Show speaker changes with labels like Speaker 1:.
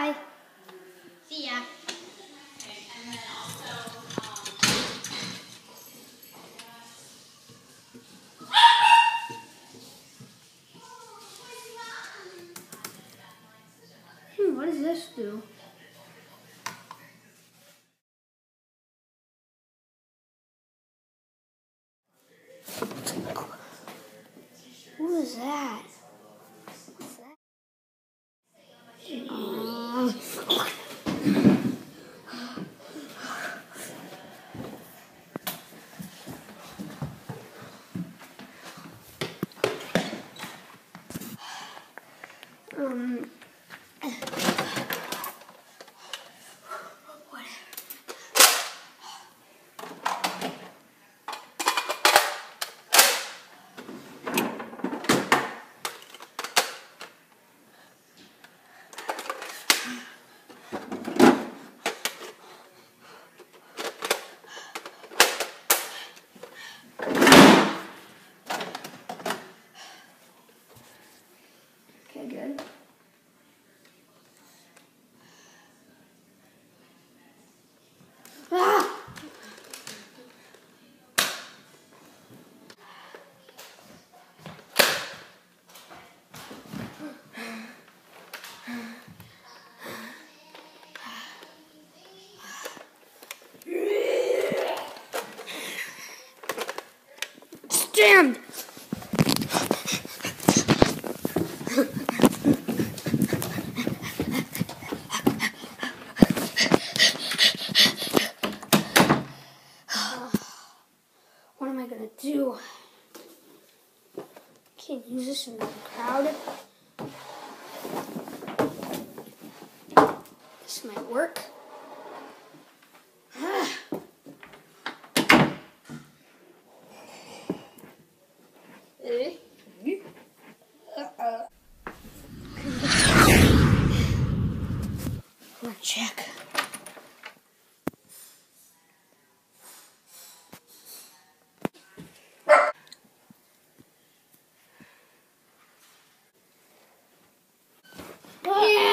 Speaker 1: Bye.
Speaker 2: See ya.
Speaker 1: Hmm, what does this do? Who is that? What's that? Um. Okay, good. Ah! What am I gonna do? Can't use this in the crowd. This might work. Check. Yeah.